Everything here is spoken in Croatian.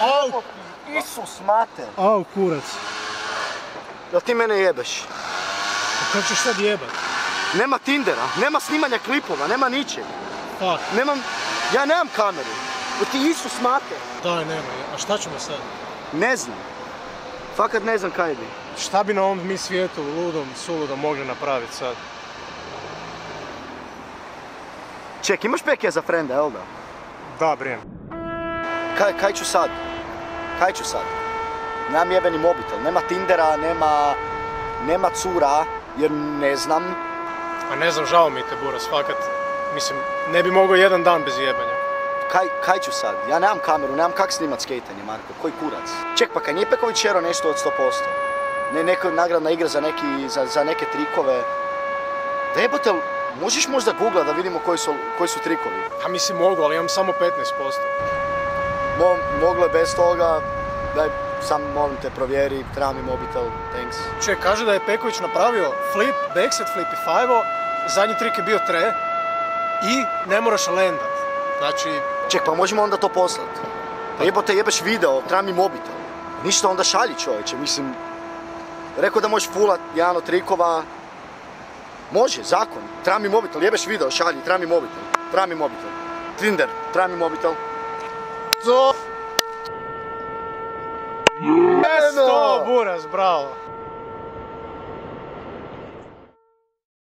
Au! Isus mater. Au, kurac. Jel ti mene jebeš? Pa kako ćeš sad jebat? Nema Tindera, nema snimanja klipova, nema ničeg. Fuck. Nemam, ja nemam kameru. Jel ti Isus mater? Daj, nema. A šta ćemo sad? Ne znam. Fakat ne znam kaj bi. Šta bi na ovom mi svijetu ludom, suludom mogli napraviti sad? Ček, imaš peke za frenda, jel da? Da, brijem. Kaj, kaj ću sad? Kaj ću sad? Nemam jebeni mobitel, nema Tindera, nema, nema cura, jer ne znam. A ne znam, žao mi te, Buras, fakat. Mislim, ne bi mogao jedan dan bez jebanja. Kaj, kaj ću sad? Ja nemam kameru, nemam kak snimat skejtanje, Marko. Koji kurac? Ček, pa kaj nije Peković šero nešto od 100%? Ne, neka nagradna igra za, neki, za, za neke trikove. Da jebote, možeš možda googla da vidimo koji su, koji su trikovi? Pa mislim mogu, ali imam samo 15%. Mo, moglo bez toga, daj, sam molim te provjeri, treba mi mobitel, thanks. Čovjek kaže da je Peković napravio flip, backset flip i five zadnji trik je bio tre i ne moraš landat. Znači, Ček, pa možemo onda to poslat? Pa jebote, jebeš video, treba mi mobitel. Ništa onda šalji čovječe, mislim... Rekao da možeš fulat jedan od trikova... Može, zakon, treba mi mobitel, jebeš video, šalji, treba mi mobitel, treba mi mobitel. Tinder, treba mi mobitel. To... Eno! Sto, Buras, bravo.